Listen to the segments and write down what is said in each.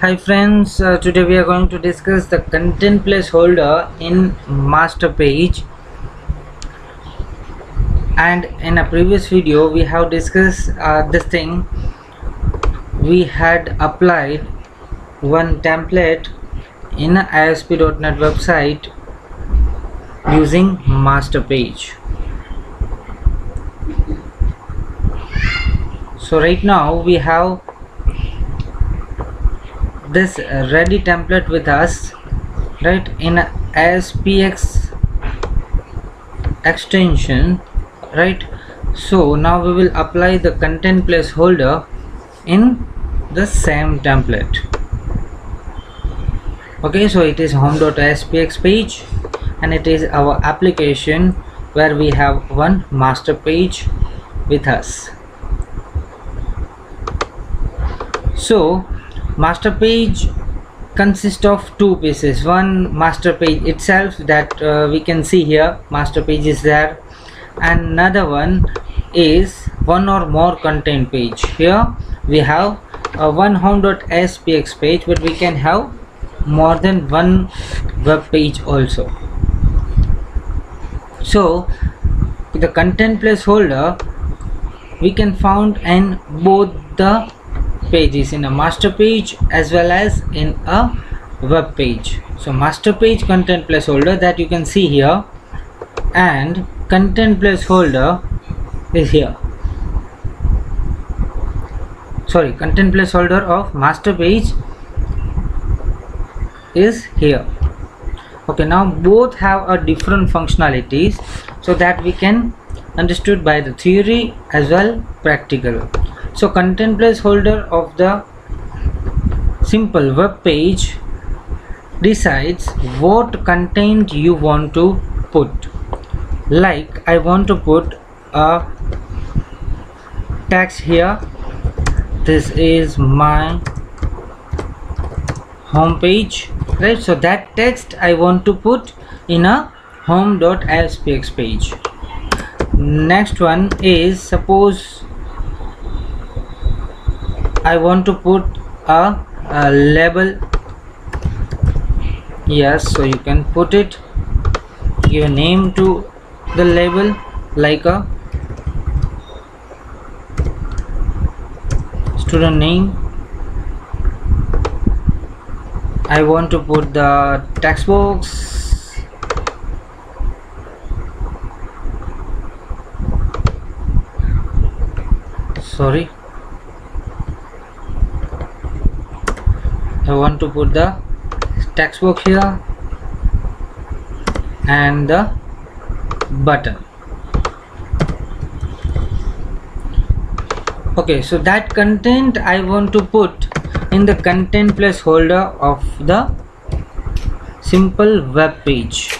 Hi friends, uh, today we are going to discuss the content placeholder in master page. And in a previous video we have discussed uh, this thing. We had applied one template in a ASP.NET website using master page. So right now we have this ready template with us right in ASPX extension right? So now we will apply the content placeholder in the same template. Okay so it is home.aspx page and it is our application where we have one master page with us. So master page consists of two pieces. One master page itself that uh, we can see here master page is there. And another one is one or more content page. Here we have a one home.aspx page but we can have more than one web page also. So the content placeholder we can found in both the pages in a master page as well as in a web page. So master page content placeholder that you can see here and content placeholder is here. Sorry content placeholder of master page is here. Okay now both have a different functionalities so that we can understood by the theory as well practical so content placeholder of the simple web page decides what content you want to put. Like I want to put a text here. This is my home page right? So that text I want to put in a home.aspx page. Next one is suppose I want to put a, a label yes so you can put it a name to the label like a student name. I want to put the text box. Sorry I want to put the text box here and the button. Okay so that content I want to put in the content placeholder of the simple web page.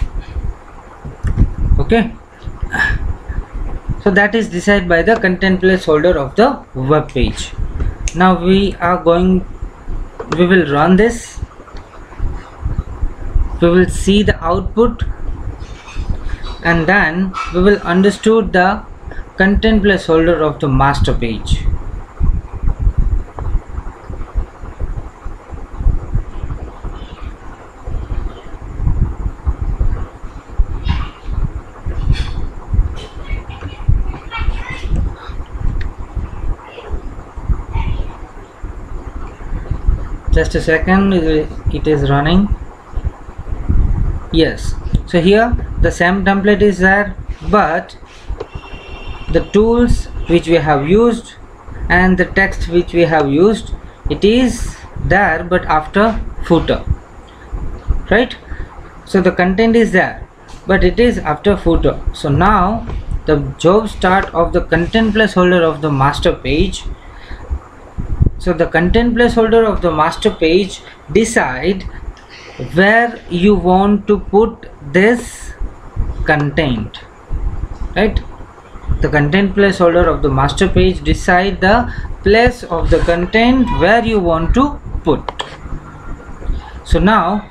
Okay? So that is decided by the content placeholder of the web page. Now we are going we will run this. We will see the output. And then we will understood the content placeholder of the master page just a second it is running? Yes. So here the same template is there but the tools which we have used and the text which we have used it is there but after footer. Right? So the content is there but it is after footer. So now the job start of the content placeholder of the master page so the content placeholder of the master page decide where you want to put this content right? The content placeholder of the master page decide the place of the content where you want to put. So now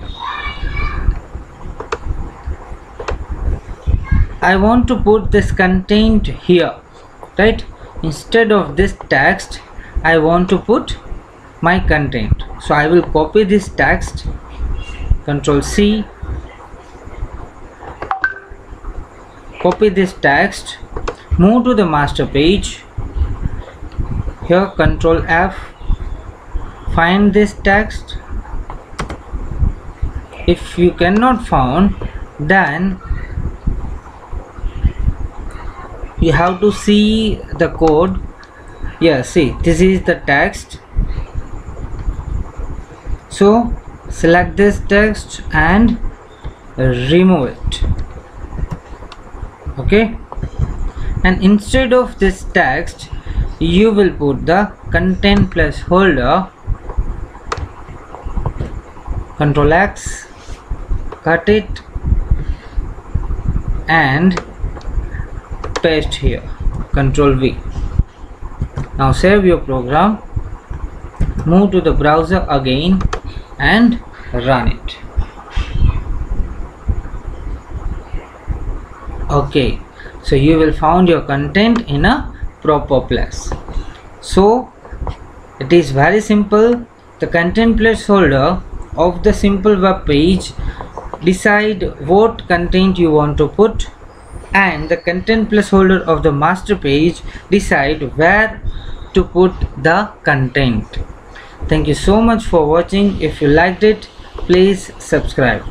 I want to put this content here right? Instead of this text I want to put my content. So I will copy this text. Control C. Copy this text. Move to the master page. Here control F. Find this text. If you cannot found then you have to see the code yeah see this is the text. So select this text and remove it. Okay? And instead of this text you will put the content placeholder control X cut it and paste here. Control V now save your program move to the browser again and run it. Okay so you will found your content in a proper place. So it is very simple. The content placeholder of the simple web page decide what content you want to put and the content placeholder of the master page decide where to put the content. Thank you so much for watching. If you liked it please subscribe